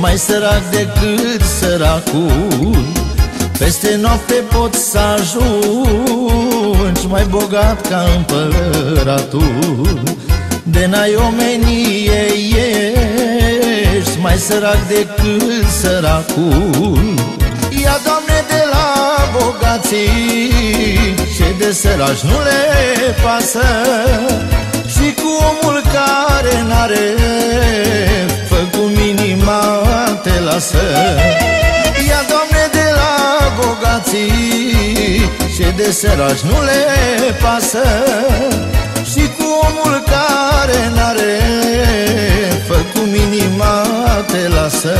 mai sărac decât săracul Peste noapte pot să ajungi mai bogat ca împăratul. De n-ai omenie ești mai sărac decât săracul. Ia, Doamne, de la bogații Ce de săraci nu le pasă. Și cu omul care n-are lasă Ia, Doamne, de la bogații Și de săraci nu le pasă. Și cu omul care n-are Fă cu inima te lasă.